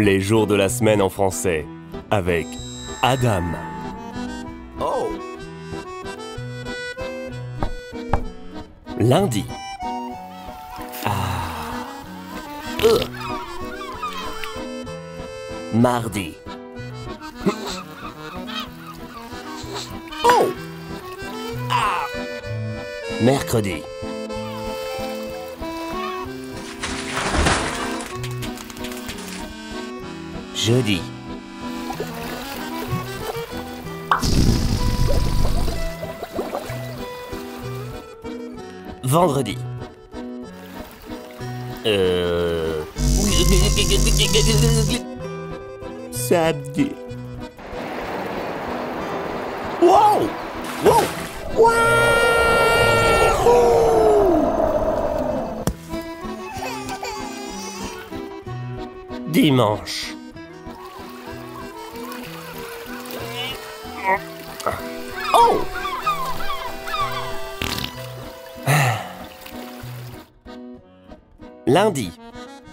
Les jours de la semaine en français avec Adam. Oh, Lundi. Ah. Euh. Mardi. Oh. Ah. Mercredi. Jeudi. Vendredi. Euh... Samedi. Wow! Wow! Wahoo! Dimanche. Oh! Lundi,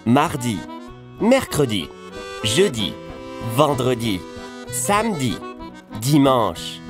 mardi, mercredi, jeudi, vendredi, samedi, dimanche.